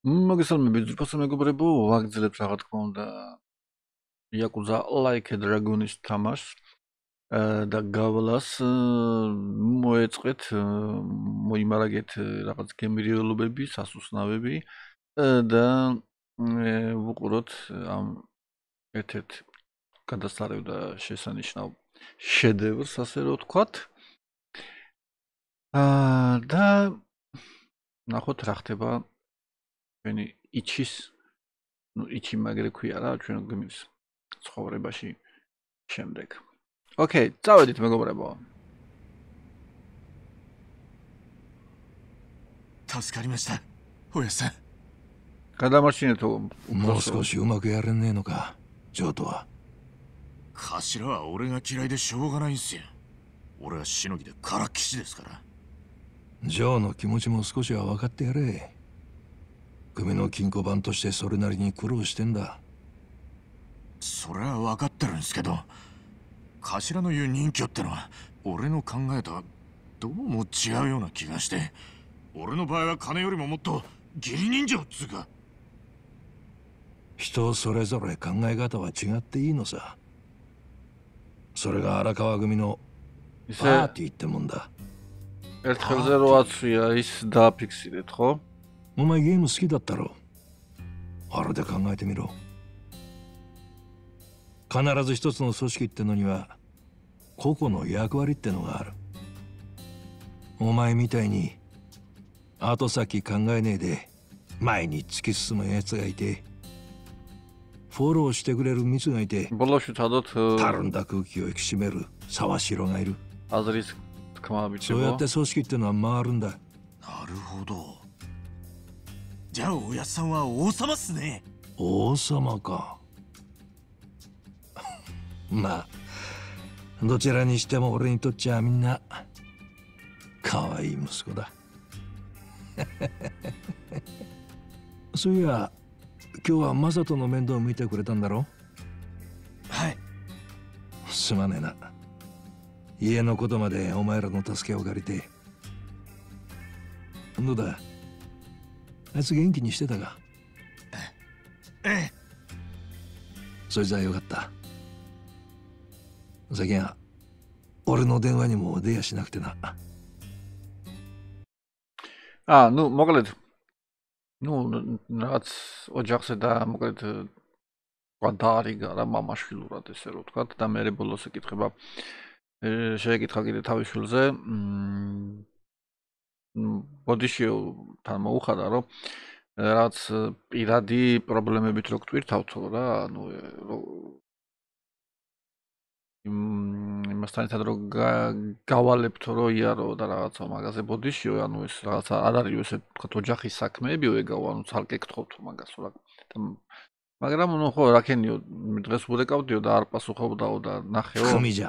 მოგესალმებით ძვირფასო მეგობრებო, ვაგრძელებთ რა თქმა უნდა Yakuza Like a Dragon-ის თამაშს და გავლას მოეწყეთ, მოიმარაგეთ რაღაც გემრიელობები, სასუსნავები და ვუყუროთ ამ ერთ-ერთ გადასარევ და შესანიშნავ შედევრს, ასე რომ ვთქვათ. აა და ნახოთ რა ხდება ჩვენი იჩის ну იჩი მაგრე ქვია რა ჩვენ ცხოვრებაში შემდეგ. ოკეი, წავედით მეგობრებო. 助かりましたもう少しうまくやれねえのかジョートは頭は俺が嫌いでしょうがないんすよ俺はしのぎでからキきしですからジョーの気持ちも少しは分かってやれ組の金庫番としてそれなりに苦労してんだそれは分かってるんですけど頭の言う任居ってのは俺の考えとはどうも違うような気がして俺の場合は金よりももっと義理人情っつうか人それぞれ考え方は違っていいのさそれが荒川組のパーティーってもんだ El trasero a Suiz da Pixie, trop. お前ゲーム好きだったろ？あれで考えてみろ。必ず一つの組織ってのには個々の役割ってのがある。お前みたいに後先考えねえで前に突き進む奴がいてフォローしてくれる蜜がいてたるんだ空気を引き締める沢城がいる。そうやって組織ってのは回るんだ。なるほどじゃあおやさんは王様っすね。王様か。まあどちらにしても俺にとっちゃみんな可愛い息子だ。そういや今日はマサトの面倒を見てくれたんだろ？はい。すまねえな。家のことまでお前らの助けを借りて。どうだ？あいつ元気にしてたかええそいつはよかった最近は俺の電話にも出やしなくてなあ、ну, მოკლედ. ну, რაც ოჯახზე და მოკლედ კვადარი რა მამაშვილურად ესე რომ თქვა და მე რებოლოს ეკითხება შეეკითხა კიდე თავის შვილზე. მ ბოდიში თან მოუხადა რომ რაც პირადი პრობლემებით რო გვტვირთავთო რა ანუ იმასთან ერთად რო გავალებთო რო იარო და რაღაცა მაგაზე ბოდიშიო ანუ ეს რაღაცა არ არის ესე თქვა ოჯახის საქმეებიო ეგაო ანუ ცალკე გთხოვთო მაგას რა. მაგრამ ნუ ხო რაკენიო დღეს ურეკავდიო და არ პასუხობდაო და ნახეო. ხმიჯა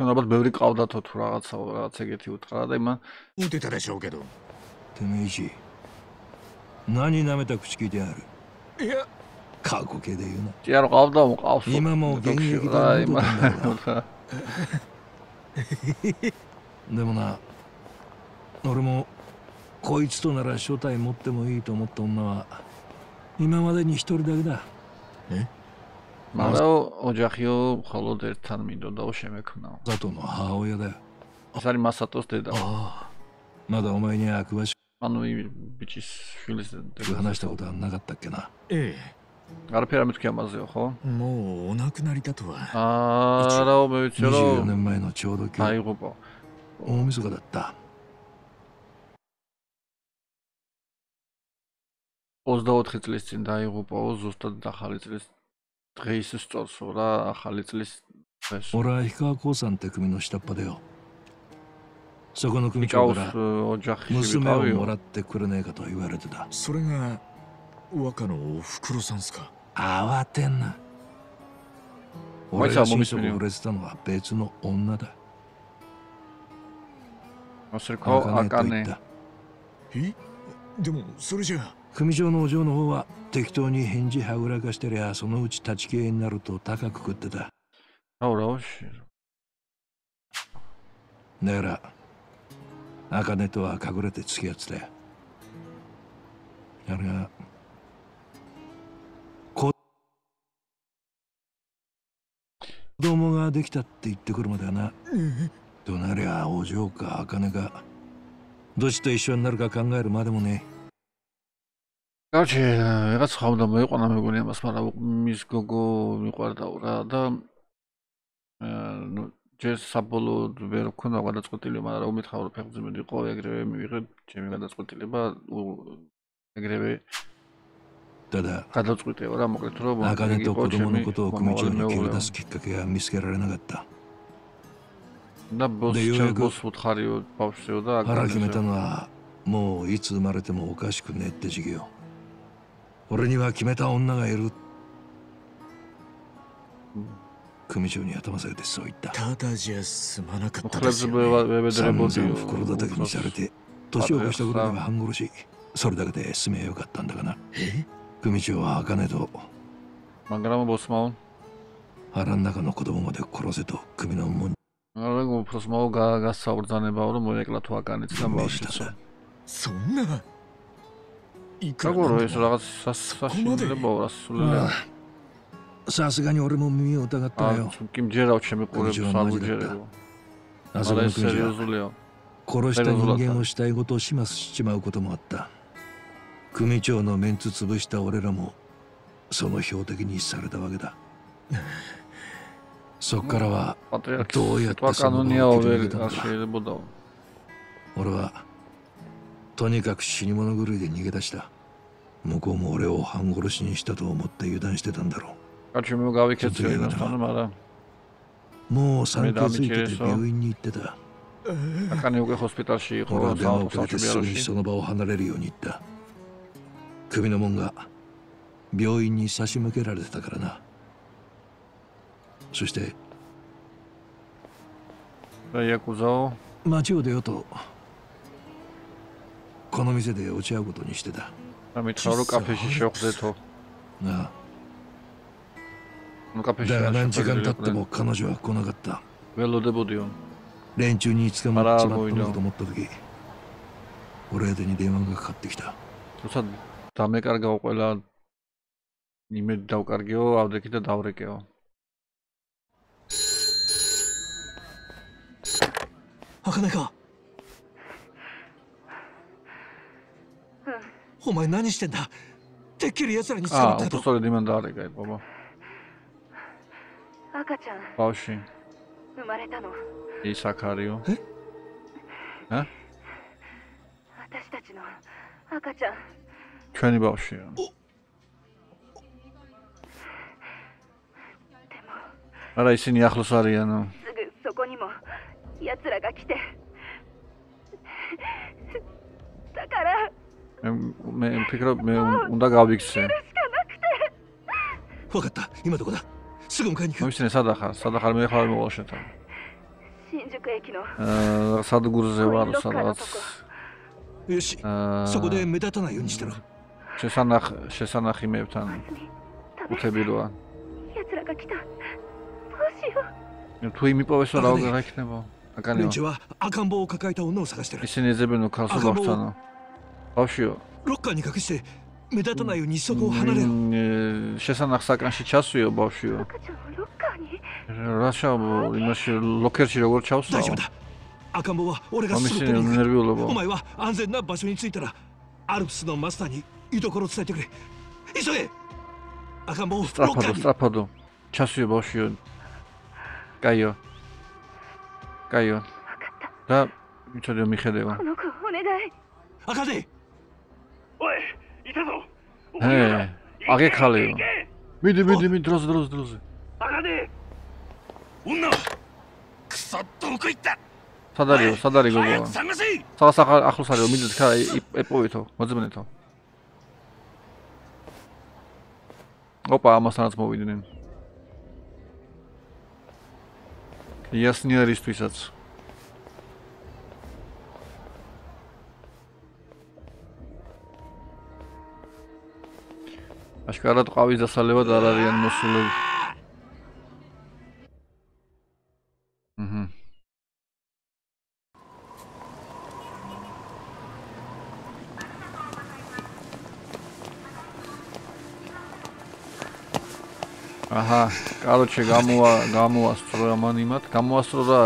ალბათ ბევრი ყავდათო თუ რაღაცა რაღაც ეგეთი უთხრა და იმან უდეთა და შოუკედო てめえし何舐めた口聞いてあるいや過去形で言うな ჭიარო ყავდა მოყავს 今も現役だ今でもな俺もこいつとなら正体持ってもいいと思った女は今までに一人だけだえ მაგრამ ოჯახიო მხოლოდ ერთთან მინდოდა შემექნაო. ზატონო ჰაოია და ეს არის მასატოს დედა. აა. მადა ომაინი აკუაში ანუ იმ ბიჭის შვილის 話したことはなかったっけなえ არაფერი არ მეთქი ამაზეო ხო えもうお亡くなりだとは აა რა მეცე 24 რომ 年前のちょうど今日 აიღუპო 大晦日だった24 წლის წინ დაიღუპო ზუსტად ახალი წლის დღეს სწორსო რა ახალი წლის დღეს 俺は氷川興産って組の下っ端だよそこの組長 იკავს から ოჯახში 娘をも ვიყავიო らってくれねえかと言われてたそれが若のおふくろさんすか慌てんなお前俺が心さもみするよ底惚れてたのは別の女だ ასე ხო 茜と言 აკანე ったえでもそれじゃあ 組長のお嬢の方は適当に返事はぐらかしてりゃそのうち立ち消えになると高く食ってた。あらおし。だから茜とは隠れて付き合ってたよ。あれが子供ができたって言ってくるまではなとなりゃお嬢か茜かどっちと一緒になるか考えるまでもねえ。კაჩი რაღაც ხავდა მოიყვანა მეგონი ამას მაგრამ მის გოგო მიყვარდაო რა და აა ნუ ჯერ საბოლოოდ ვერ მქონდა გადაწყვეტილი მაგრამ რა უმითხავ რომ ფეხბურთი იყო ეგრევე მივიღე ჩემი გადაწყვეტილება უ- ეგრევე ただ გადაწყვიტეო რა მოკლედ რომ 茜と子供のことを組長に切り მეუღლე 出すきっかけが見つけられなかった და ბოს და იო ჩემ ეგ- ბოს უთხარიო ბავშვიო და 腹決めた აკანე のはもういつ生まれてもおかしくねえって時期よ 俺には決めた女がいる、うん、組長に頭下げてそう言った。ただじゃ済まなかったですよ、ね、散々袋叩きにされて年を越したことには半殺し。それだけで済めよかったんだがな。組長は茜と。マンラムボスマン。腹の中の子供まで殺せと組の門に。あれも go prosmał ga, ga saurdany bauru, そんな。だかろへスらがささしんでばらすれさすがに俺も耳を疑ったよ。Kim dzierał się, my kurde sam 殺した人間をしたいこと始末しちまうこともあった。組長のメンツ潰した俺らもその標的にされたわけだ。そこからはどうやってその場をたのか。俺はとにかく死に物狂いで逃げ出した。向こうも俺を半殺しにしたと思って油断してたんだろう。私もう三気づいてて病院に行ってた。hospital 俺は電話をかけすぐにその場を離れるように言った。首の門が病院に差し向けられてたからな。そして。町を出ようとこの店で落ち合うことにしてた。だが何時間経っても彼女は来なかった。連中に捕まっちまったのかと思った時、俺宛に電話がかかってきた。たダメからがおこら、にめだおかげ、あうできただおれけよ。かか。お前何してんだ？てっきり奴らに捕まったと。それで今誰がいる赤ちゃん。バウシン。生まれたの。イサカリオ。え？え？私たちの赤ちゃん。ケニバウシン。رئيس يخلص علينا そこにも奴らが来てだから მე მე ვფიქრობ მე უნდა გავიქცე 分かった今どこだすぐ迎えに行く მომისნე სად ახარ სად ახარ მე ხარ მოვალ შეთან 新宿駅の აა სადგურზე ვარ სადღაც よし აა そこで目立たないようにしてろ შესანახ შესანახიმებთან バスに食べ უთები როა 奴らが来たどうしよう თუ იმიპოვესო რა რა იქნება 連 აკანეო 中は赤ん坊を抱えた女を探してる ისინი ეძებენ ქალს ახლა მო- ბავშვო, როკანი გაგისე მე დატანაიო ნისობო ჰანარეო. შესანახს აკრანში ჩასვიო ბავშვო. როკანი? რაშა იმაში ლოკერში როგორ ჩავსვაო? დაჭდა. აკამბოვა 200 ნერვიულობა. ომაივა, ანზედნა ბაშვინიციტრა. არფსნო მასტანი, იდოკოროცეთ ეგრე. ისე. აკამბო, სტრაფადო, სტრაფადო. ჩასვიო ბავშვო. კაიო. კაიო. და მიცოდიო მიხედევა. აკადე. ე აგეკალეო მიდი მიდი მიდი დროზე დროზე დროზე. აგადე უნდა. ქსატოკიტა სად არისო სად არის გოგო სალას ახლოს არისო მიდი თქვა ეპოვეთო მოძებნეთო ოპა ამასთანაც მოვიდნენ. იასნი არისთვისაც აშკარად ყავის დასალებად არ არიან მოსულები. აჰა აჰა, კაროჩე გამოა გამოასწრო ამან იმათ, გამოასწრო და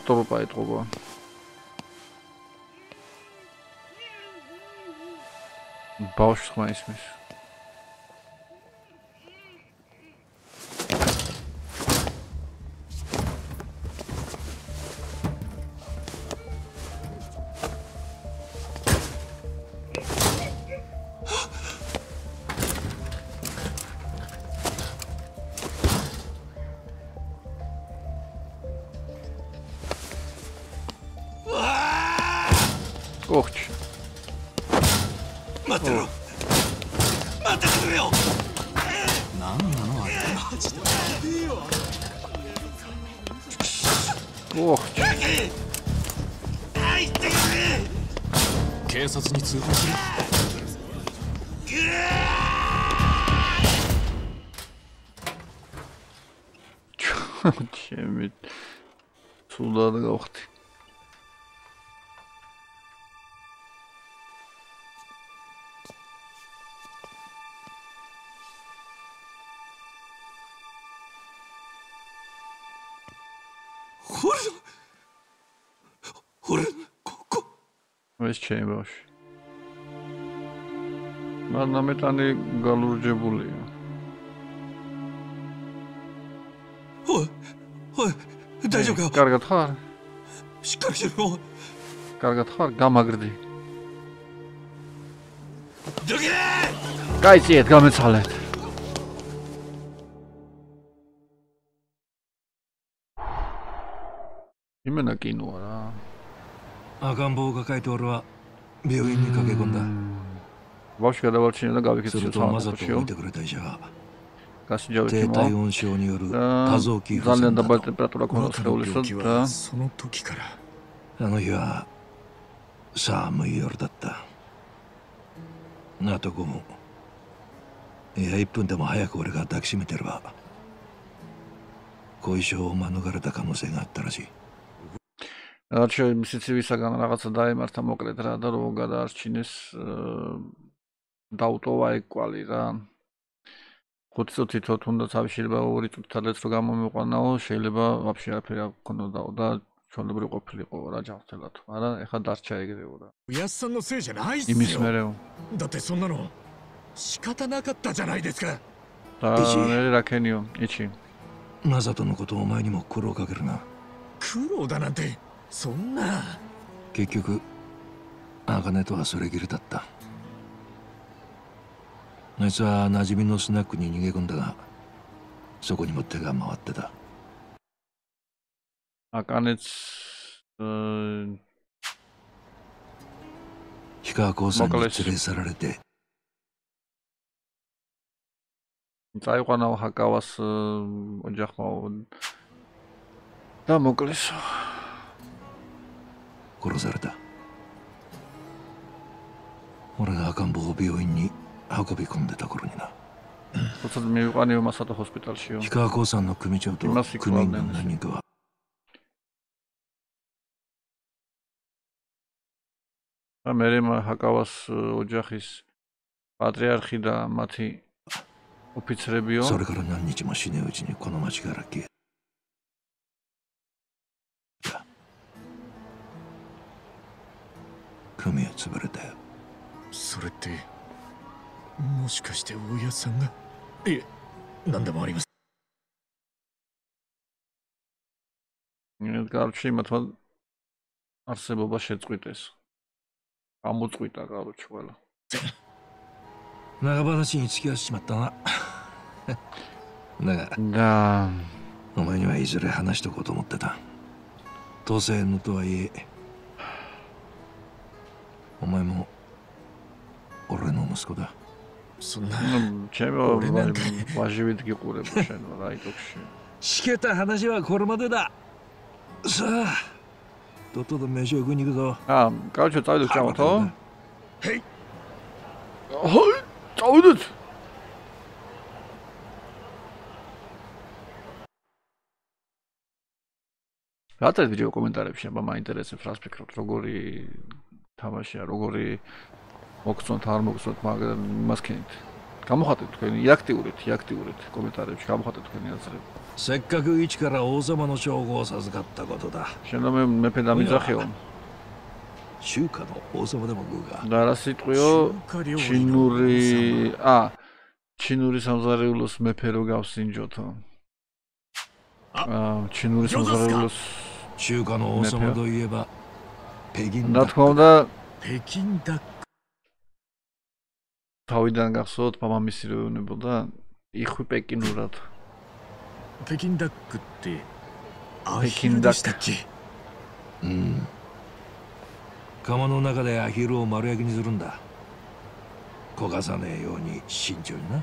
ატოროპა ეთყობა. ბავშვს ხმა 待ってろ。待ってくれよ。何なのあれおお警察に通報する。God damn it. 多くて。არის ჩემი ბავშვი. მან ამეტანი გალურჯებულია. ო, ო, დაიჯოგა. კარგად ხარ? შკარშერო. კარგად ხარ? გამაგრდი. დაგირე! გაიწიეთ, გამეცალეთ. იმენა კინოა რა. 赤ん坊を抱えて俺は病院に駆け込んだ。その時から。あの日は寒い夜だった。なとこもいや一分でも早く俺が抱きしめてれば後遺症を免れた可能性があったらしい。რაც შეიძლება სიცივისაგან რაღაცა დაემართა მოკლედ რა და რომ გადაარჩინეს დაუტოვა ეგ კვალი რა. ხუთი წუთი თო თუნდაც არ შეიძლება ორი წუთადაც რომ გამომიყვანაო შეიძლება ვაფშე არაფერი არ გქონოდაო და ჩვეულებრივ ყოფილიყო რა ჯანმრთელად არა ეხლა დარჩა ეგრეო რა. იასანო სეჯა ნაის იმის მერეო. და თე სონანო შიკატა ნაკატა ჯანაი დეც კა და მე რაკენიო იჩი მაზატო ნო კოტო ომაი ნიმო კურო გაგერნა კურო და ნანტე そんな。結局茜とはそれぎりだった。あいつは馴染みのスナックに逃げ込んだがそこにも手が回ってた。茜つうん。氷川興産に連れ去られて。Tayo ka na hakawas uh, udah mau. Nah. 殺された俺が赤ん坊を病院に運び込んでた頃にな თუმცა მივიყვანიო მასაto ჰოსპიტალშიო 氷川興産の組長といます組員の何人かは და მე ჰაკავას ოჯახის პატრიარქი და მათი ოფიცრებიო それから何日も死ぬうちにこの町から消え 組は潰れたよそれってもしかして大家さんがいえ何でもありません კარჩი იმათმა არსებობა შეწყვიტეს. გამოწყვიტა კარჩი ყველა. 長話に付き合わせちまったなだが და お前にはいずれ話しとこうと思ってた当選のとはいえ お前も俺の息子だ。そんな俺なんかわしこしないしけた話はこれまでだ。さあとっとと飯を食いに行くぞ。あガチちゃんはとはい。はい大豆 Latać wideo komentarze, jeśli ma interesy, fraz, do góry, თამაშია როგორი მოგწონთ არ მოგწონთ მაგრამ იმას ქენით გამოხატეთ თქვენი იაქტიურით იაქტიურით კომენტარებში გამოხატეთ თქვენი აზრები せっかく一から王様の称号を授かったことだ შენ რომ მე მეფე დამიძახეო 中華の王様でも食うか და რა სიტყვიო 中華料理の ჩინური ა ჩინური სამზარეულოს მეფე რო გავსინჯოთო ა ჩინური სამზარეულოს 中華の王様といえば Dat gewoon de... Houdan garçot, papa misiru ne boda. Ihu Pekin うん。釜の中でアヒルを丸焼きにするんだ。焦がさねえように慎重にな。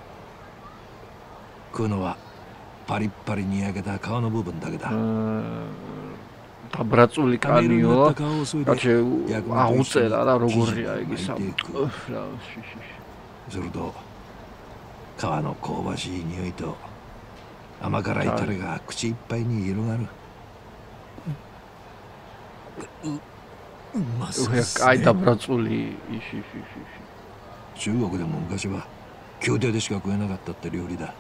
食うのはパリッパリに焼けた皮の部分だけだ。メルにな კანიო った皮を削いで კაცე აუწერა რა როგორია იგი სამ რა ში, ში, ში. すると皮の香ばしい匂いと甘辛いタレが口いっぱいに広がるうまそう უხე です、 აი ね、 დაბრაწული ში ში ში 中国でも昔は宮廷でしか食えなかったって料理だ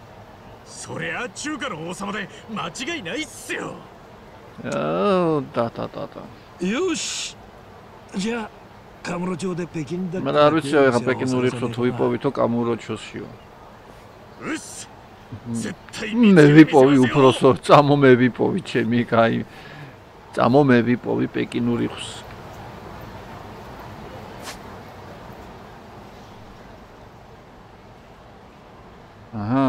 そりゃ中華の王様で間違いないっすよ და-და-და-და. იუშ. я камрочоде пекин да მე არ ვიცი ახლა პეკინური ხსო თუ იპოვითო კამუროჩოსიო მე ვიპოვი უпроსო წამო მე ვიპოვი ჩემი кай წამო მე ვიპოვი პეკინური ხს აჰა.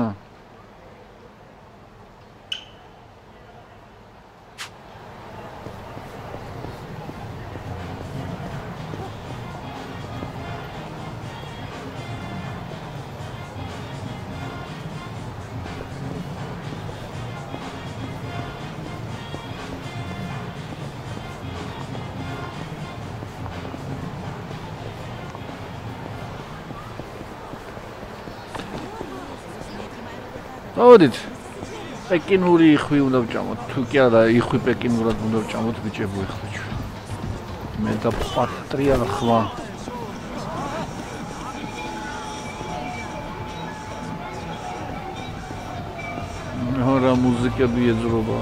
წავედით პეკინური იხვი უნდა ვჭამოთ. თუ კი არა იხვი პეკინურად უნდა ვჭამოთ ბიჭებო ეხლა ჩვენ. მე და პატრიან ხმა რა მუსიკები ეძრობა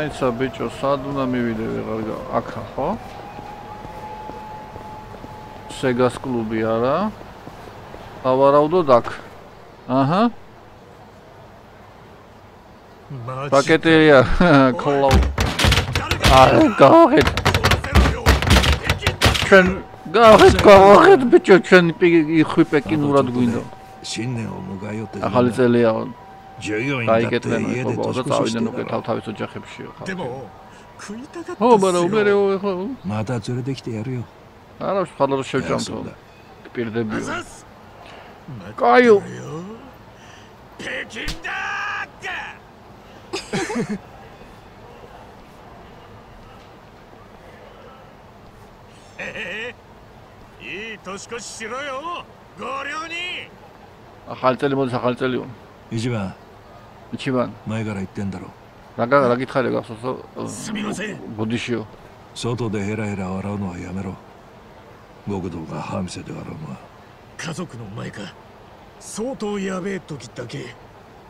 აიცა ბიჭო, სად უნდა მივიდე ვეღარ გა... აქა, ხო? სეგას კლუბი არა. ავარაუდოდ აქ. აჰა. ბაკეტია, კოლაუ. არა, გავხეთ. ჩვენ გავხეთ, გავხეთ ბიჭო, ჩვენ იხვი პეკინურად გვინდა. შინეო მოგაიოთე. ახალი წელია. გაიგეთნენ ხობო და წავიდნენ უკვე თავ თავის ოჯახებში ხარ. ო, მაგრამ უმერეო ახლა. მადა ძერე დექტიარიო. არა, ხალხო შევჭამთო. პირდებიო. კაიო. პეკინდა! ი თოსკოს შიროიო გორიონი ახალი წელი მოდის ახალი წელიო იჯიბა 一番 იჩიბან, 前から言ってんだろ რა გა- რა გითხარი გახსოვსო? すみません ბოდიშიო. 外でヘラヘラ笑うのはやめろ極道が歯見せて笑うのは家族の前か相当やべえ時だけ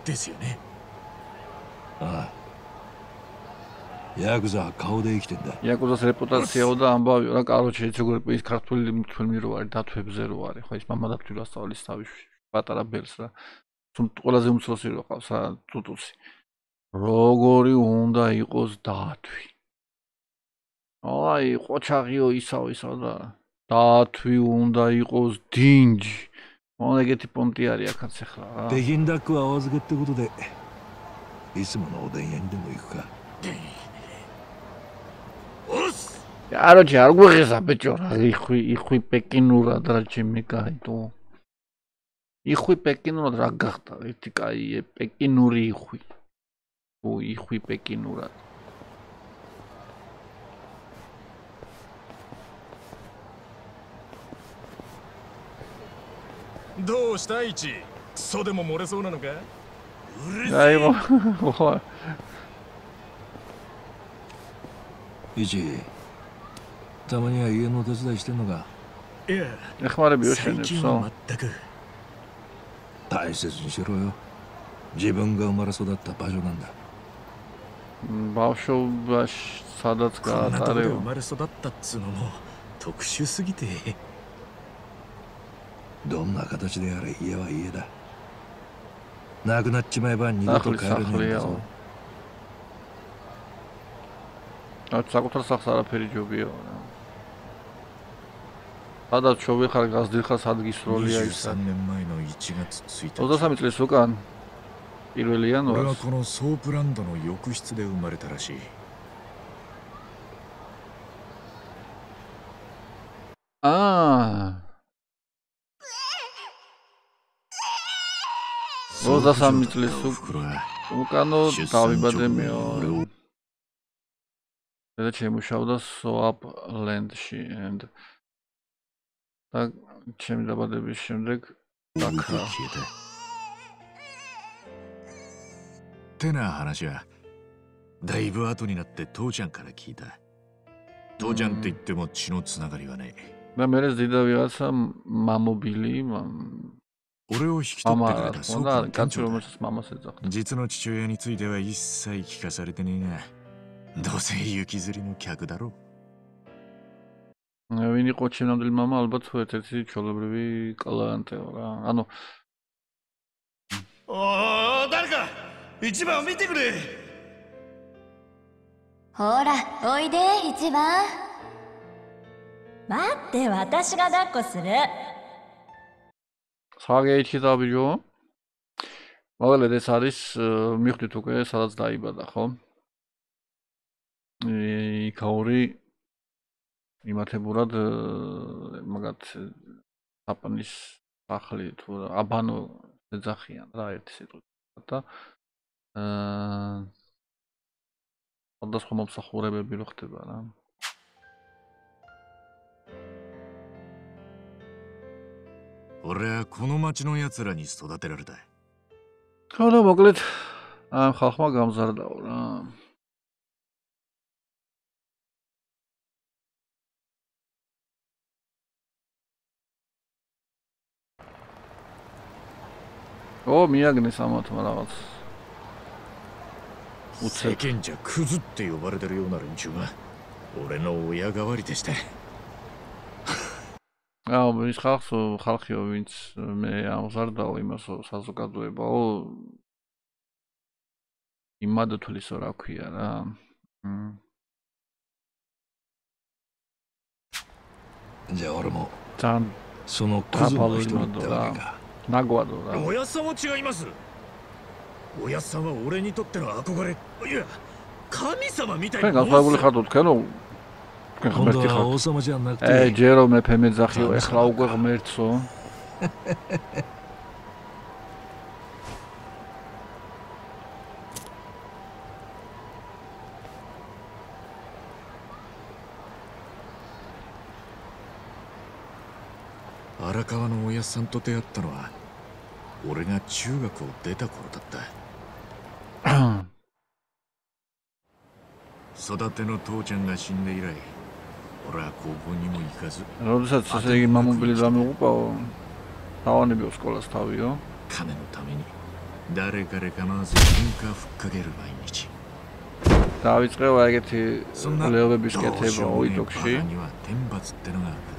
ですよねああヤクザは顔で生きてんだ იაკუზას რეპუტაციაო და ამბავიო რა კაროჩე ეს როგორ ის ქართული ფილმი რო არის დათვებზე რო არის ხო ის მამა დათვი ასწავლის თავის პატარა ბელს რა თუ ყველაზე უმცროსი რო ყავს ტუტუსი. როგორი უნდა იყოს დათვი? აი ყოჩაღიო ისაო ისაო და დათვი უნდა იყოს დინჯი. მონ ეგეთი პონტი არის აქაც ახლა დეგინდაკუ ავაზგეთე გუდე ის მონოდენ ენდენ იქა ოს კაროჩე არ გვიღესა ბეჭო რა იხვი იხვი პეკინურად რა ჩემი გაიტო იხვი პეკინურად რა გახდა? ერთი კაი პეკინური იხვი. ო, იხვი პეკინურად. どうしたイチクソでも漏れそうなのかうるせえよおいイチたまには家の手伝いしてんのかいや最近は全く大切にしろよ。自分が生まれ育った場所なんだ。場所が育つか当たるよ生まれ育ったっつうのも特殊すぎて。どんな形であれ家は家だ。なくなっちまえば二度と帰れないんだぞ。Aç sakutara saksara. რა სადაც შოვიხარ გასდიხარ სადგისროლია ის 23年前の1月1日 23 წლის უკან პირველი 俺は იანვარს このソープランドの浴室で生まれたらしい აა 23 წლის უკ- お風呂は უკანო შენ დავიბადე სამჯობია, მეო რა. და შემუშავდა soap land-ში and და ჩემი დაბადების შემდეგ 浮いて დაქრა 消えたてな話はだいぶ後になって父ちゃんから聞いた父ちゃんって言っても血のつながりはない და მე ზედა ვიღაცა მამობილი მამ- 俺を引き取って მამა くれ რა た თქმა 倉庫 უნდა の店 კაცი 長だ რომელსაც მამას ეძახდა 実の父親については一切聞かされてねえがどうせ行きずりの客だろ ვინ იყო ჩემამდელი мама ალბათ ერთ-ერთი ჩოლებრივი კლანტეო რა ანუ おお誰か一番を見てくれほらおいで一番待って私が抱っこする საგეითი დაბიჯო მოგლედ ეს არის აა, მიხვდით უკვე სადაც დაიბადა ხო იქაური იმათებურად აა, მაგათ აპანის სახლი თუ რა, აბანო ეძახიან რა ერთი სიტყვით და აა სხვადასხვა მომსახურებები რო ხდება რა 俺はこの町の奴らに育てられた ხო და მოკლედ ამ ხალხმა გამზარდაო რა ო მიაგნეს ამათმა რაღაც 世間じゃクズって呼ばれてるような連中が俺の親代わりでして აა ის ხალხს ხალხიო ვინც მე ამზარდაო იმასო საზოგადოებაო იმადათვლისო რა ქვია რა მ じゃあ俺も ძალიან そのクズの一人ってわけか ნაგვადო რა おやっさんは違いますおやっさんは俺にとっての憧れいや神様みたい თქვენ なもん განსხვავებული っす ხართ თქვენ რომ თქვენ 今度 ღმერთი は ხართ 王様じゃなく ე て ჯერო მეფე მეძახიო ძალიან ეხლა უკვე სამაგა. ღმერთსო 荒川の親さんと出会ったのは俺が中学を出た頃だった。育ての父ちゃんが死んで以来俺は高校にも行かず金のために誰彼構わず喧嘩ふっかける毎日。そんなどうしようもねえバカには天罰ってのが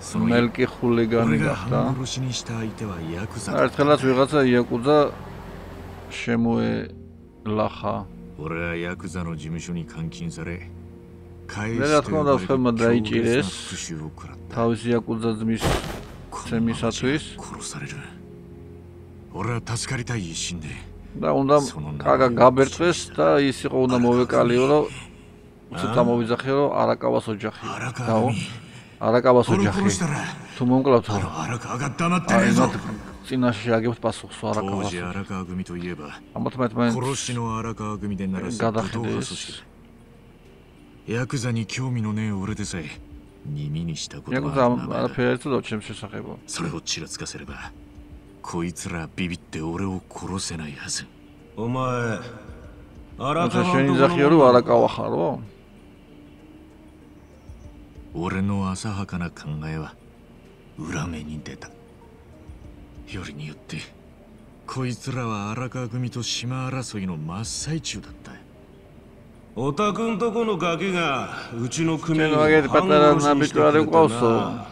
მელკი ხულიგანი გახდა. ერთხელაც ვიღაცა იაკუზა შემოელახა. ორა იაკუზა ნო ჯიმიშუნი კანკინზარე. რა თქმა უნდა ხმა დაიჭირეს თავის იაკუზა ძმის ცემისათვის. ორა დასკარიტა ისინდე. და უნდა კაგა გაბერწეს და ის იყო უნდა მოვეკალიო რომ ცოტა მოვიძახიო რომ არაკავას ოჯახი. არაკავი დაო 川組 არაკავას これ ოჯახი 殺したら თუ მომკლავთ あ რა の荒川が黙ってね აი えぞ მათ წინაშე აგებთ პასუხს 当 არაკავას 時荒川組といえば ამათ მათ მათ 殺しの荒川組でならす武闘派組 გადახედეს 織だヤクザに興味のねえ俺でさえ耳にしたこと იაკუძა はある名前だ არაფერი არ იცოდა ჩემს შესახებო それをちらつかせればこいつらビビって俺を殺せないはずお前荒 თუმცა 川 შენი のとこ ძახიო ろ 俺の浅はかな考えは裏目に出た。よりによってこいつらは荒川組と島争いの真っ最中だった。おたくんとこのガキがうちの組合に反応してくれたな。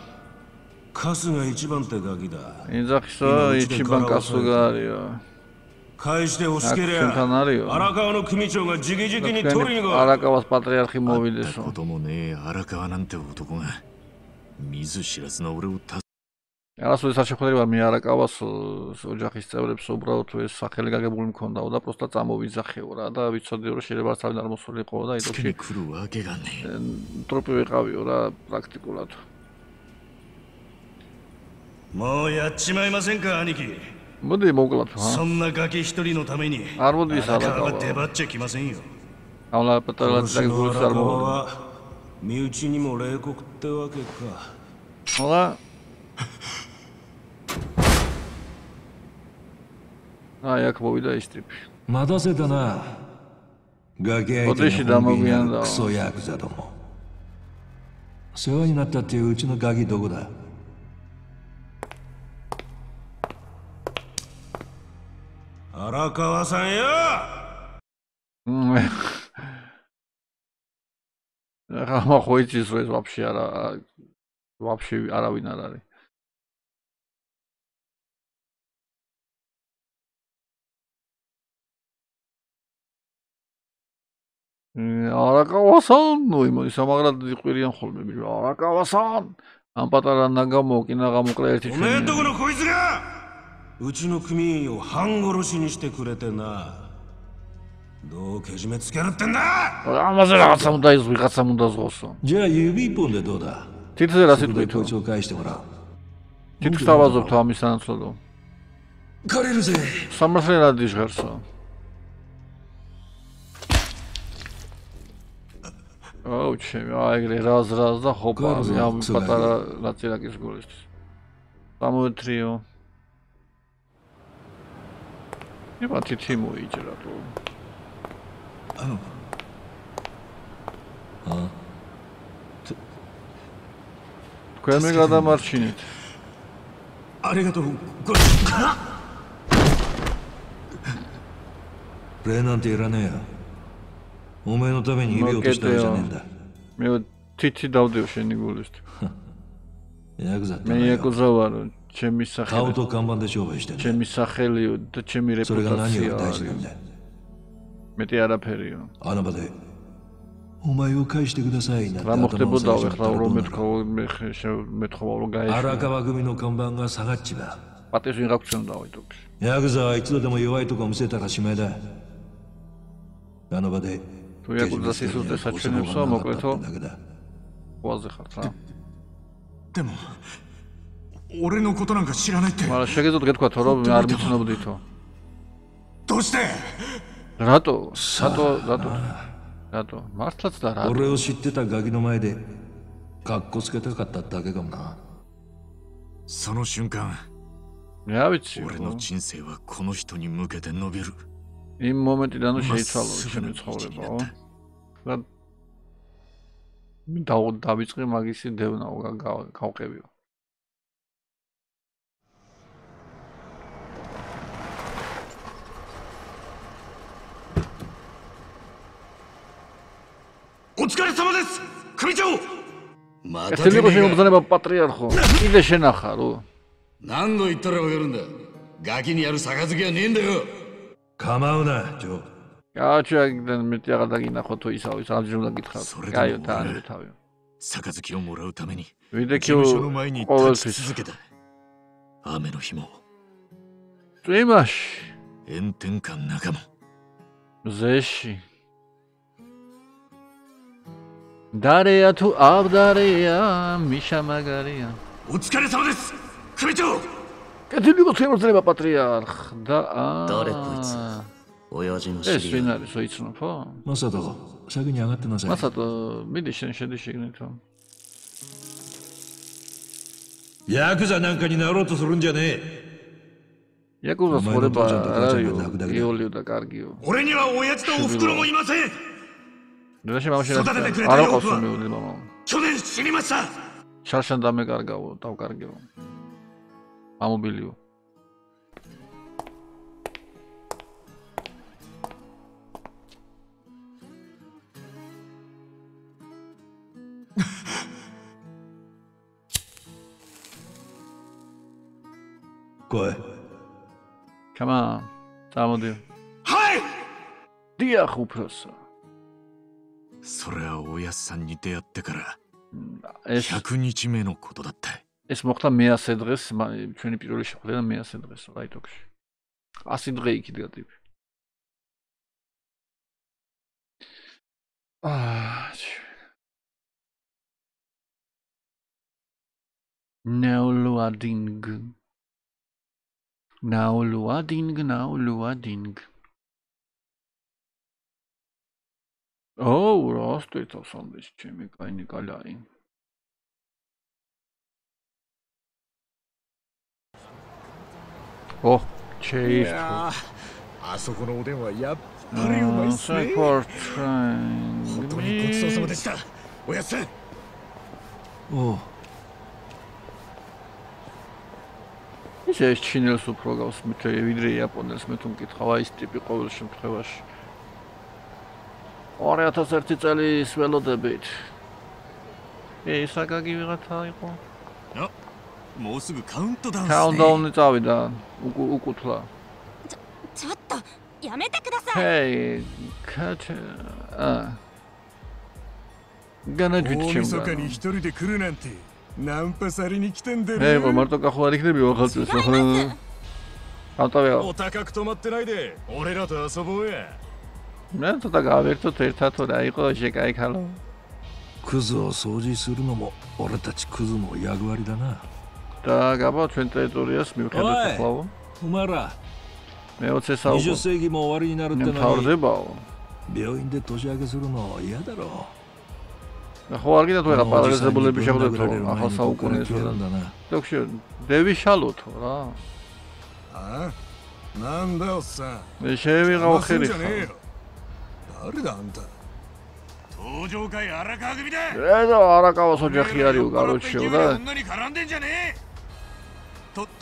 春日一番ってガキだ。Diz que só Ichiban Kasuga, ali. 返してほしけりゃ აქ შენთან არისო 荒川の組長が直々に取りに来い არაკავას პატრიარქი こ მოვიდესო ともねえ荒川なんて男が見ず知らずの俺を助 არასოდეს არ შეხვედრება მე არაკავას ოჯახის წევრებს უბრალოდ ეს სახელი გაგებული მქონდაო და პროსტა წამოვიძახეო რა და ვიცოდიო რომ შეიძლება არ თავიდან არ მოსულიყო და け იტოქში に来るわけがねえ ტროპი ვიყავიო რა პრაქტიკულად もうやっちまいませんか兄貴 Буде могла. Сонна гаки хтори но тамени. Арводи сала. Дебатче кимасен йо. Амла патала так гуру сармо. あ、な。崖相のクソヤクザども。世話になったっていううちのガキどこだ荒川さんよ ახლა მოხოიცის რომ ეს ვაფშე არა ვაფშე არავინ არ არის არაკავასან ნუ იმის ამაღლად იყვირიან ხოლმე ბიჭო არაკავასან ამ პატარა ნაგამო კინაღა მოკლე ერთი おめえん うちの組員を半殺しにしてくれてなどうけじめつけるってんだ ამაზე რაღაცა უნდა ის ვიღაცა უნდა ზღოსო じゃあ指一本でどうだ თითზე რა そこで სიტყვით こいつを返してもらう თითქს დავაზობთ ამის სანაცვლოდ 借りるぜ სამართლიანად იშღერსო აუ ჩემი აი ეგრე რაზ რაზ და ხოპა გარზე ამ ცუდა პატარა ნაწილაკის გულისთვის სამოეთრიო ება თითი მოიჭრა თუ. აა თქვენ მე გადამარჩინეთ. არიგატო პრენანტი რანეა მომენ ოტავენ იბიოტის დაჟანენდა მე თითი დავდევ შენი გულისთ იაკუზა მე იაკუზა ვარ ჩემი სახელი გაუდო გამბანდეში ოვეშდენ ჩემი სახელიო და ჩემი რეპუტაცია მეტი არაფერიო ანაბადე უმაიოკაშტიგ და საინა რა მოხდებოდავე ხლა რომ მეთქვა მეთქვა რომ გაეშვა არა გავაგმინო გამბანგა საგაჩიბა პატეს ვინ გაგცნობდავე თქო იაგზა იწდა და მოივაიტო გამზეთა რაშიმედა ანაბადე თუ იაკუზას ის უწესაჩვენებსო მოკლეთო ყوازე ხართ რა. დემო も弱いとこ見せたらしまいだあの場で თუ იაკუზა სისუსტეს აჩვენებსო მოკლეთო だけだ ყველაზე ხართ რა でも俺のことなんか知らないって მაგრამ შეგეძლოთ გეთქვათო რომ არ მიცნობდითო どうして რატო რატო რატო რატო მართლაც და რატო 俺を知ってたガキの前でカッコつけたかっただけかもな その瞬間 რა ვიცი 俺の人生はこの人に向けて伸びる იმ მომენტიდან რომ შეიცვალო მას ჩემი სულ ცხოვრებაო მიჩნდა. და მე დაუ დავიწყე მაგისი დევნაო გა- გავყევიო お疲れ様です組長ま ეს იყო შემოგზანება პატრიარხო კიდე შენახარო 何度言ったらわかるんだガキにやる杯はねえんだよ構うなジョー გააჩაგდან მეტი აღარ დაგინახო თუ ისავ ის აღარ უნდა გითხრაそれでも კაიო დაანებე თავი 杯をもらうために ვიდექიო 事務所の前に立 ყოველთვის ち続けた雨の日も წვიმაში 炎天下 の中も მზეში დარეა თუ აბდარეა მიშა მაგარია お疲れ様です組長 კეთილი იყო შემოძნება პატრიარხ და აა 誰こいつ親父の ეს 知り ვინ 合い არის ოიცნობო マサト先に上がってなさい მასატო მიდი შენ შედი შეგნითო ヤクザなんかになろうとするんじゃねえ იაკუზასお前の ხორება 父ちゃんと母ちゃんが არაიო 殴られた。 იოლიო და კარგიო 俺には親父とお袋もいません დედაში მამაში რა არ ყავს მეული მამა ჩოდენ შინიმასა შარშან დამეკარგავო დავკარგეო ამობილიო. გვე Come on, წამოდიო. ჰაი! დიახ, უფროსო. それはおやすさんに出会ってから100日目のことだった。יש מוכתה 100 סדרס, כשאני פתאום לשחרר 100 סדרס, אולי תוקש. הסדרי כדעתי. נאולואדינג. נאולואדינג, נאולואדינג. now loading ოუ რასტეთა სანდეში ჩემი კაინი კალაი ო ჩეის あそこのおでんはやっ Uh, support 本当にごちそうさまでしたおやっさんおう ის ეს ჩინელს უფრო გავს მეტი ვიდრე იაპონელს მე თუ მკითხავ აი ეს ტიპი ყოველ შემთხვევაში 2001 წელი სველოდებით ეს აკაგი ვიღათა იყო もうすぐカウントダウン countdown-ი წავიდა უკუ უკუთლა ちょっとやめてください hey catch あガナジュチェンガ人で来るなんてナンパされに来てんだ ე მო მარტო კახო არ იქნები ახალწელს ხო ავტოვია お高く止まってないで俺らと遊ぼうや მე ცოტა გავერთოთ ერთად თუ რა იყო შეკაიქალო クズを掃除するのも俺たちクズの役割だな და გაბა ჩვენ ტერიტორიას მივხედოთ ოე. ახლა お前らმე-20 20 საუკუნე 世紀も終わりになるってのに მთავრდებაო 病院で年明けするの嫌だろ ხო არ გინდა თუ ეხლა このおじさんに პარალელიზებულები ぶん შეხვდეთ 殴られる ახალ 前にここから საუკუნეს 消えるんだな დოქში დევიშალოთო რა あなんだおっさん მე შევიღავ すん ხერი じ არის ანტა 도저히 არაკაგიბიდე ესო არაკავას ოჯახი არისო короче და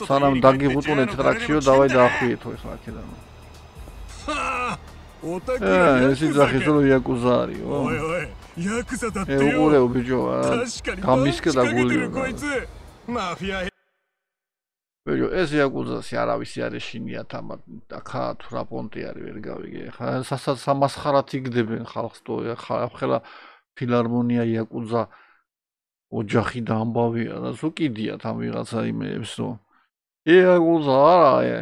სანამ დაგიღუტუნეთ ხრაქიო დავაი დაახვიეთო ეს აქედან. ოტაკი ეს იძახის რომ იაკუზა არისო ოი ოი იაკუზა და თეო ეუყურეო ბიჭო გამისკე და გულიო მაფია ვერო ეს იაკუზასი არავისი არ ეშინია თამა აქა თუ რა პონტი არის ვერ გავიგე. ხა სასაც სამასხარად იგდებენ ხალხს თუ ხალა ფილარმონია იაკუზა ოჯახი და ამბავია და სულ კიდიათ ამ ვიღაცა იმებს რომ იაკუზა არაა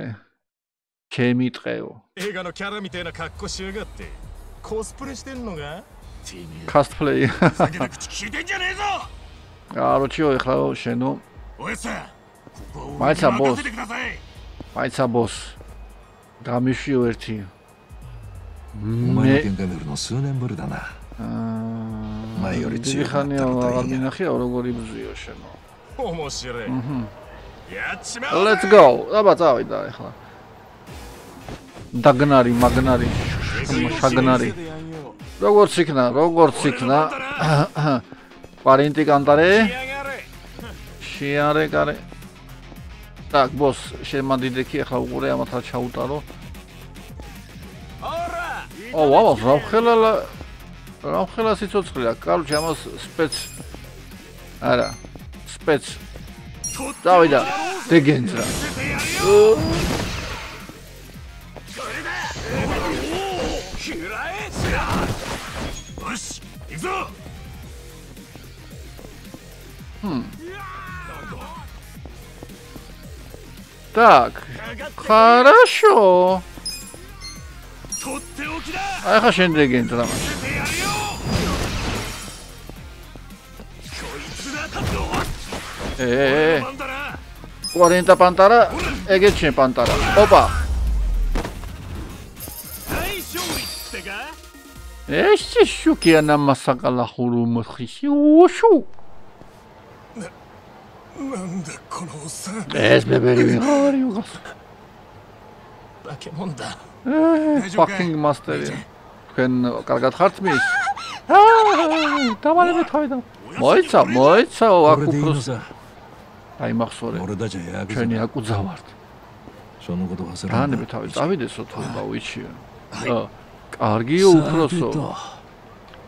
ჩემი ტყეო. ეგანო კარა მიტენა კაკო შეაგატე კოსპლე შტენ ნოგა კასპლეი საგე და კჩი დენჯერეზო აროჩიო ეხლა შენო. ოსა მაიცა ბოს მაიცა ბოს გამიშიო ერთი მე გამერნოსუნემ ბორდანა მაიორიცი ხანია აღარ მინახია როგორი ბზიო შემო ომოსირე Let's go. აბა წავიდა ახლა. დაგნარი, მაგნარი, შაგნარი. როგორც იქნა, როგორც იქნა. კვარენტი კანტარე. შეარე, კარე. так, босс, შემანდიდექი ახლა უყურე ამათ რა ჩაუტარო. ო, ვავა, რა ხელა რა ხელა სიცოცხლეა. კაროჩე ამას სპეც არა, სპეც დავიდა დეგენს რა. Так. Хорошо. ახლა შემდეგ ენტრა მას. ე 40 პანტარა, ეგეც შენ პანტარა. ოპა. ეს შუკია ნამასაკალა ხურუ მოხიში უშუ. なんだこのおっさん ეს ბებერი ვიღარი უღას. バケモンだ fucking master-ი. თქვენ კარგად ხართ მის? აა, დავალები თავიდან. მოიცა, მოიცა აქ უფროს. აი მახსოვრე. 俺たちはヤクザ ჩვენი აკუძა ვართ. そのこと忘れ დაანები თავი წავიდესო თუ დაუიჩიო. აა, კარგიო უფროსო.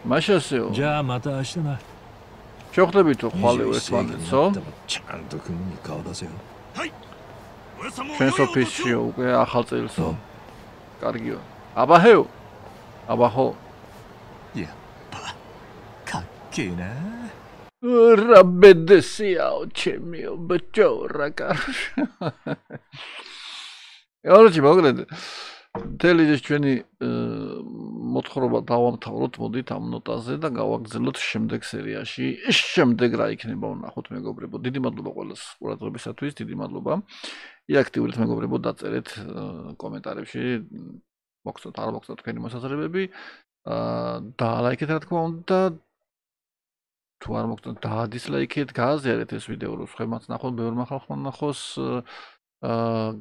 მაშასეო. じゃあ შევხვდებით თუ ხვალე ერთმანეთსო? ჩვენს ოფისშიო უკვე ახალ წელსო. კარგიო. აბა ჰეო. აბა ხო. ია. კაკენა. რაბედესიაო ჩემიო ბჭო რაკარ. ეორჩი მოკლედ. მთელი ეს ჩვენი მოთხრობა დავამთავროთ მოდით ამ ნოტაზე და გავაგზავნოთ შემდეგ სერიაში. შემდეგ რა იქნება ვნახოთ მეგობრებო. დიდი მადლობა ყველას ყურადღებისათვის, დიდი მადლობა. იაქტიურით მეგობრებო დაწერეთ კომენტარებში მოგწოთ არ მოგწოთ თქვენი მოსაზრებები. აა და ლაიქეთ რა თქმა უნდა თუ არ მოგწონთ დაადისლაიქეთ, გააზიარეთ ეს ვიდეო, რომ სხვებმაც ნახონ, ბევრმა ხალხმა ნახოს. აა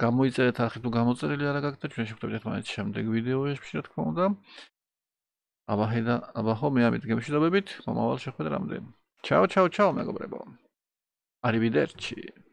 გამოიწერეთ არხი თუ გამოწერილი არა და ჩვენ შევხვდებით ერთმანეთს შემდეგ ვიდეოებში, რა თქმა უნდა. აბაჰე და აბაჰო მე ამით გემშვიდობებით, მომავალ შეხვედრამდე. ჩაო, ჩაო, ჩაო, მეგობრებო. არივიდერჩი.